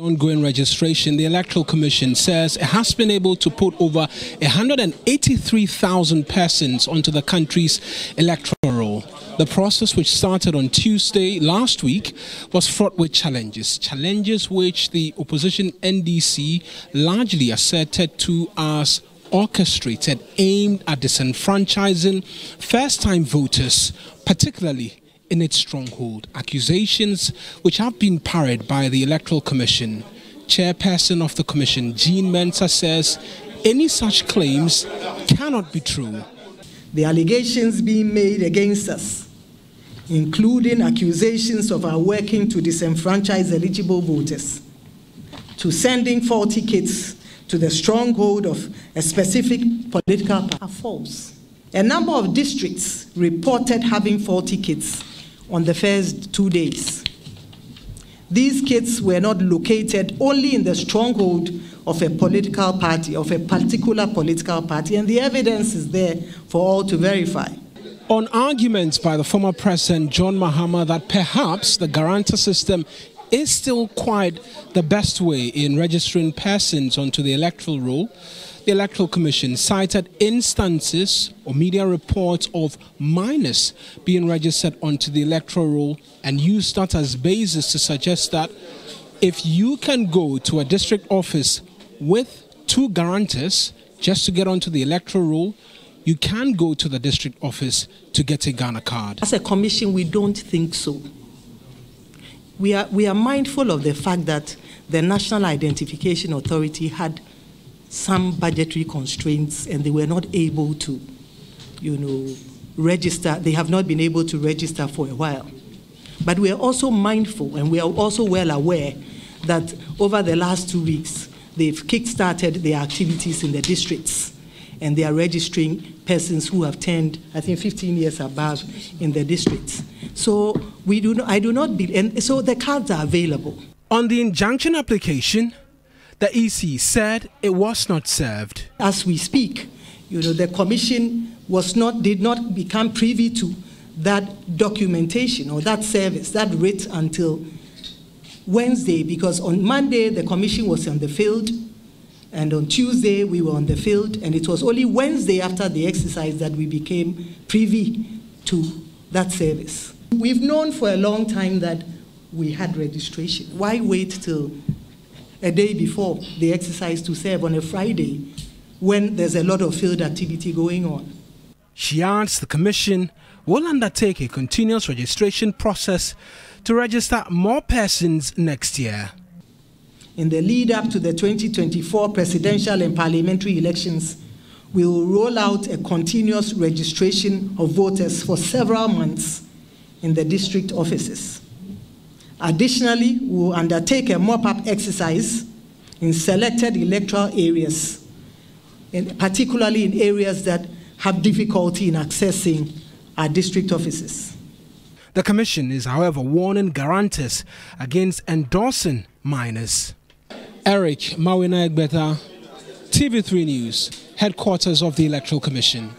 Ongoing registration, the Electoral Commission says it has been able to put over 183,000 persons onto the country's electoral roll. The process, which started on Tuesday last week, was fraught with challenges. Challenges which the opposition NDC largely asserted to as orchestrated, aimed at disenfranchising first time voters, particularly in its stronghold. Accusations which have been parried by the Electoral Commission. Chairperson of the Commission, Jean Mensa, says any such claims cannot be true. The allegations being made against us, including accusations of our working to disenfranchise eligible voters, to sending faulty kits to the stronghold of a specific political party, are false. A number of districts reported having faulty kits on the first two days. These kids were not located only in the stronghold of a political party, of a particular political party, and the evidence is there for all to verify. On arguments by the former president John Mahama that perhaps the guarantor system is still quite the best way in registering persons onto the electoral roll, the Electoral Commission cited instances or media reports of minors being registered onto the electoral roll and used that as basis to suggest that if you can go to a district office with two guarantors just to get onto the electoral roll, you can go to the district office to get a Ghana card. As a commission, we don't think so. We are, we are mindful of the fact that the National Identification Authority had some budgetary constraints and they were not able to, you know, register. They have not been able to register for a while. But we are also mindful and we are also well aware that over the last two weeks, they've kick-started their activities in the districts and they are registering persons who have turned, I think, 15 years above in the districts. So we do not, I do not believe, and so the cards are available. On the injunction application, the EC said it was not served. As we speak, you know, the commission was not, did not become privy to that documentation or that service, that writ until Wednesday, because on Monday the commission was on the field, and on Tuesday we were on the field, and it was only Wednesday after the exercise that we became privy to that service. We've known for a long time that we had registration. Why wait till a day before the exercise to serve on a Friday when there's a lot of field activity going on. She adds the Commission will undertake a continuous registration process to register more persons next year. In the lead up to the 2024 presidential and parliamentary elections, we will roll out a continuous registration of voters for several months in the district offices. Additionally, we will undertake a mop-up exercise in selected electoral areas, particularly in areas that have difficulty in accessing our district offices. The Commission is, however, warning guarantors against endorsing minors. Eric Mawina Egbeta, TV3 News, headquarters of the Electoral Commission.